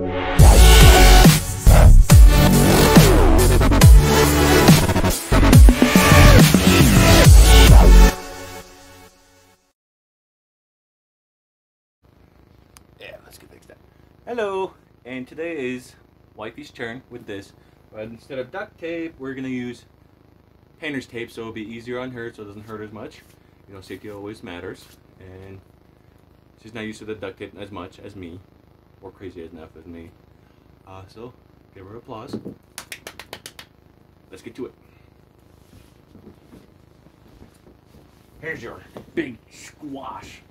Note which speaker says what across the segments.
Speaker 1: Yeah, let's get fixed that. Hello, and today is wifey's turn with this. But instead of duct tape, we're gonna use painter's tape so it'll be easier on her so it doesn't hurt as much. You know, safety always matters. And she's not used to the duct tape as much as me, or crazy enough as me. Uh, so, give her applause. Let's get to it. Here's your big squash.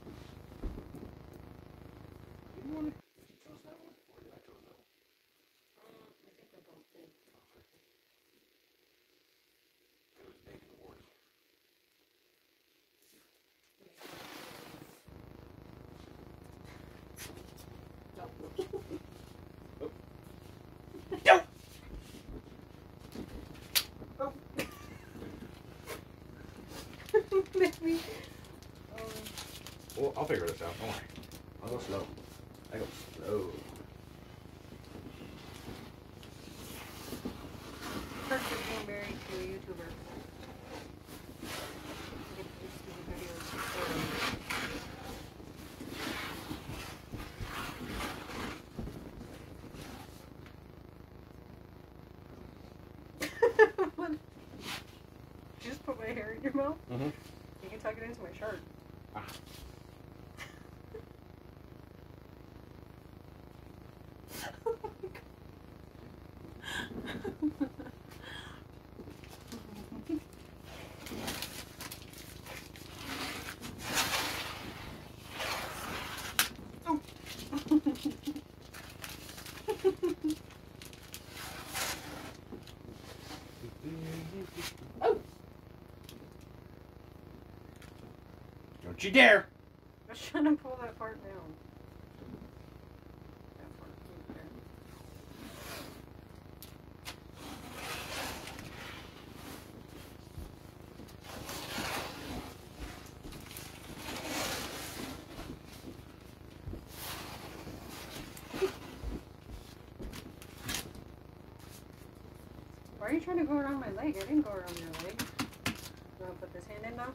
Speaker 1: You wanna toss that one? Or did I toss that one? It was bacon wars. Go!
Speaker 2: Maybe.
Speaker 1: Well, I'll figure this out. Don't worry. I'll go slow. I go slow.
Speaker 2: Perfect being married to a YouTuber. Get these stupid videos recorded. What? Did you just put my hair in your mouth?
Speaker 1: Mm-hmm.
Speaker 2: You can tuck it into my shirt.
Speaker 1: Ah.
Speaker 2: Oh.
Speaker 1: Don't you dare!
Speaker 2: I shouldn't pull that part down. That part. Why are you trying to go around my leg? I didn't go around your leg. You want to put this hand in now?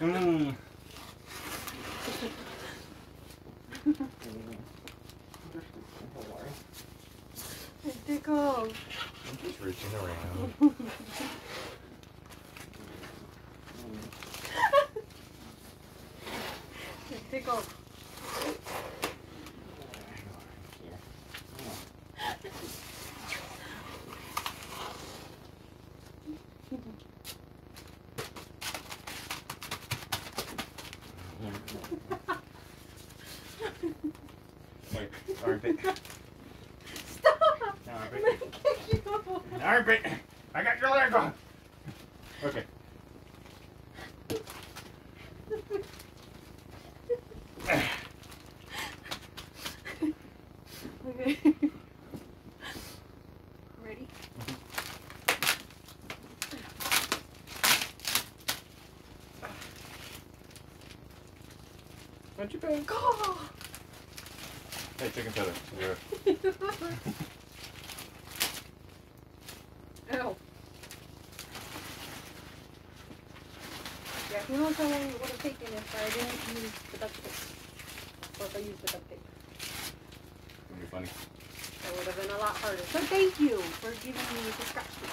Speaker 1: Mm.
Speaker 2: It tickles.
Speaker 1: I'm just reaching around.
Speaker 2: It tickles.
Speaker 1: Wait, armpit.
Speaker 2: Stop!
Speaker 1: No,
Speaker 2: I'm
Speaker 1: armpit.
Speaker 2: gonna kick you.
Speaker 1: Armpit! I got your leg on! Okay.
Speaker 2: Okay. Ready?
Speaker 1: Don't you beg?
Speaker 2: Go!
Speaker 1: Hey, chicken feather. You're-
Speaker 2: Ow. Yeah, who knows how long it would have taken if I didn't use the duct tape. Or if I used the duct tape.
Speaker 1: You're funny.
Speaker 2: That would have been a lot harder. So thank you for giving me the Scotch tape.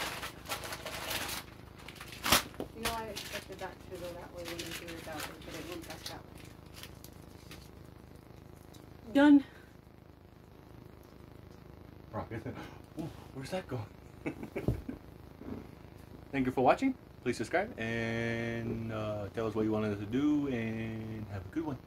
Speaker 2: You know, I expected that to go that way when you figured it out, but it went back that way. Done.
Speaker 1: Where's that going? Thank you for watching. Please subscribe and uh, tell us what you wanted us to do and have a good one.